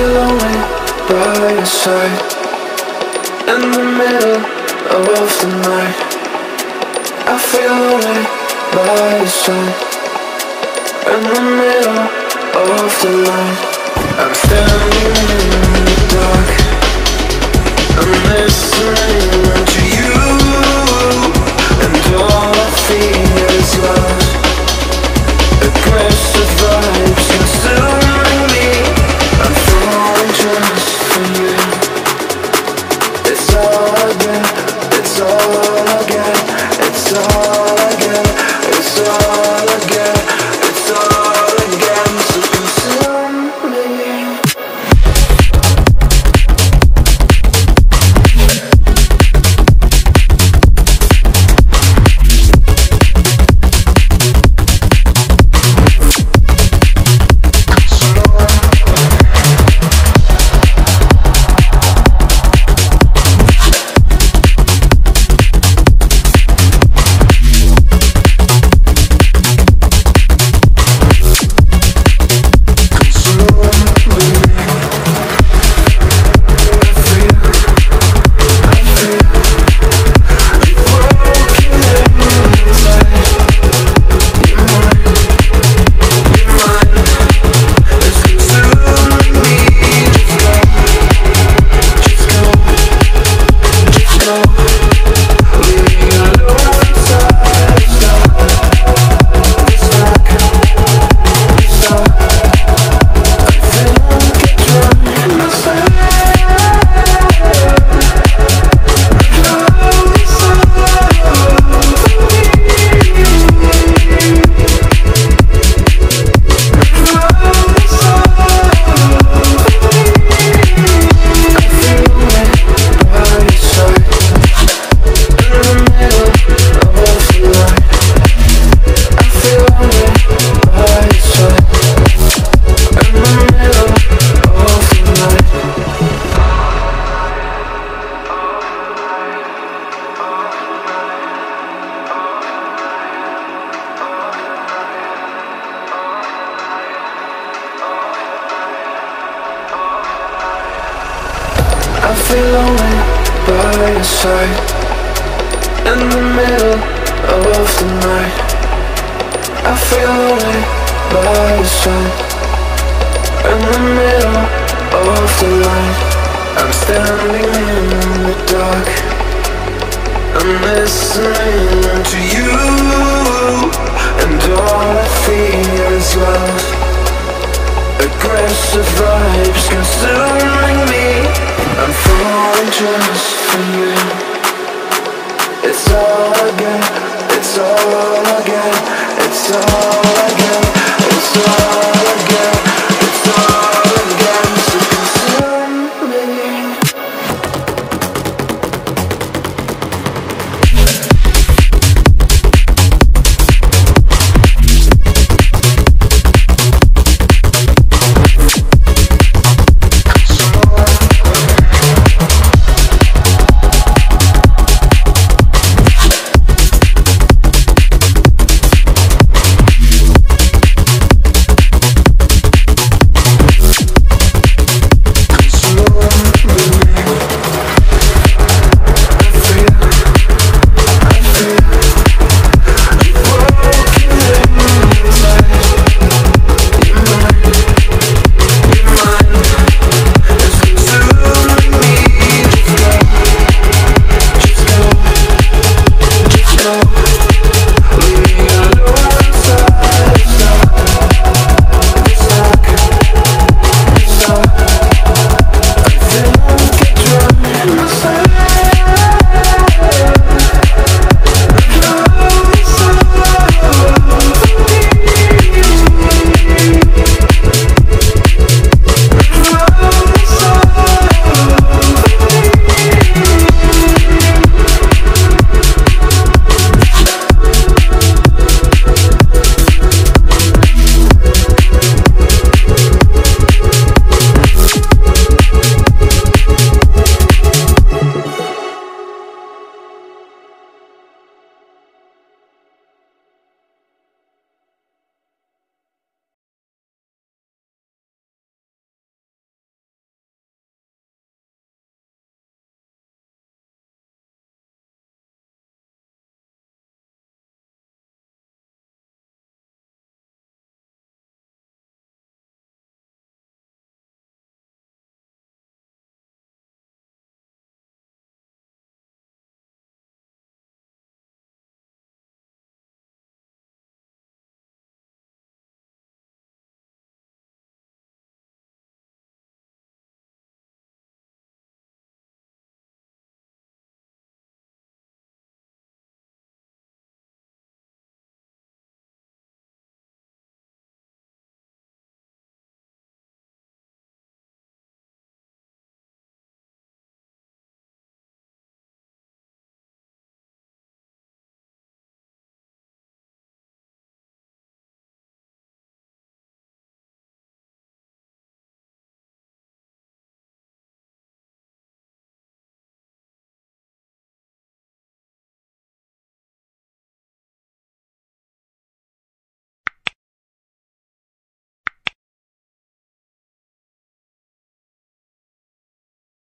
by your side. In the middle of the night I feel lonely by your side. In the middle of the night I'm standing in the dark. Listening to you And all I feel is love. Aggressive feel lonely by your side. In the middle of the night I feel lonely by your side. In the middle of the light I'm standing in the dark. I'm listening to you